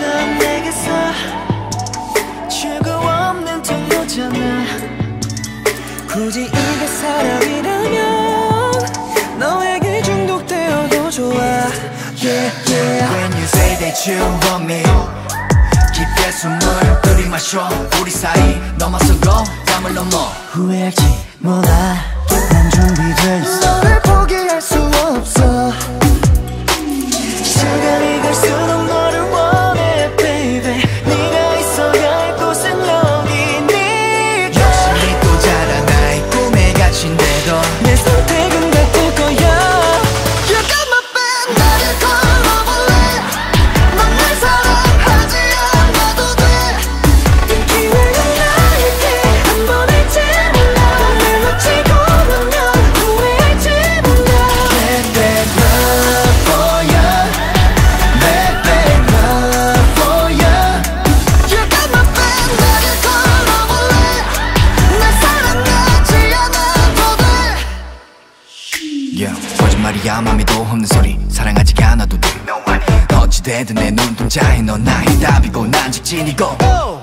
넌 내게서 출구 없는 통로잖아. 굳이 이게 사랑이라면 너에게 중독되어도 좋아. Yeah, yeah. When you say that you want me 깊게 숨을 들이마셔. 우리 사이 넘어선 거 담을 넘어. 후회할지 몰라. 난 준비돼 있어. 야맘에도 없는 소리 사랑하지 않아도 돼. 어찌되든 내 눈동자에 넌 나의 답이고 난 직진이고. oh!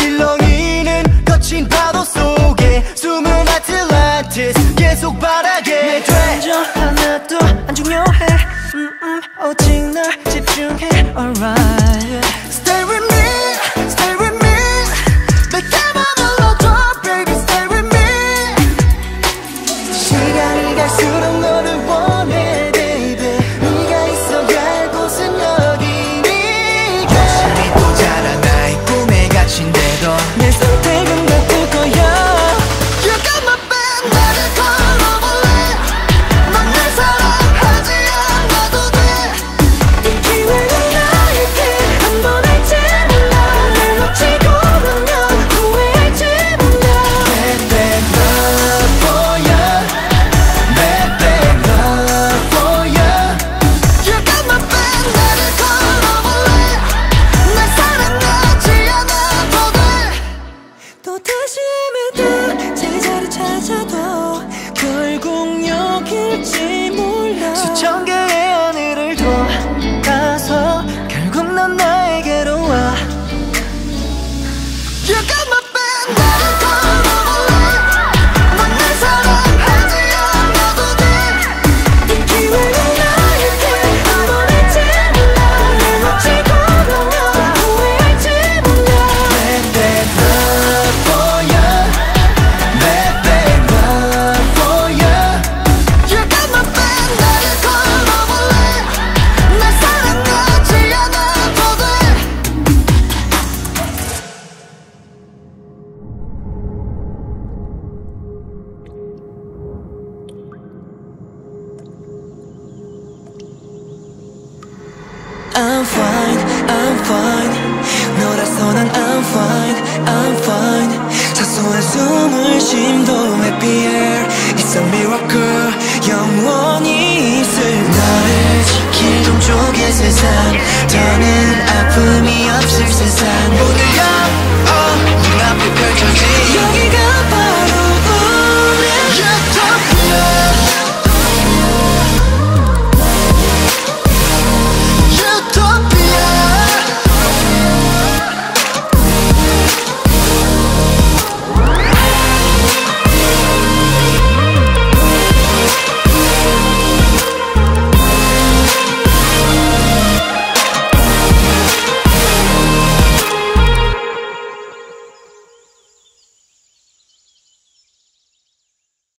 일렁이는 거친 파도 속에 숨은 아틀란티스 계속 바라게 내 감정 하나도 안 중요해. 음, 음, 오직 널 집중해. Alright. 내 선택 fine. 너라서 난 I'm fine I'm fine. 사소한 숨을 쉼도 happy air It's a miracle.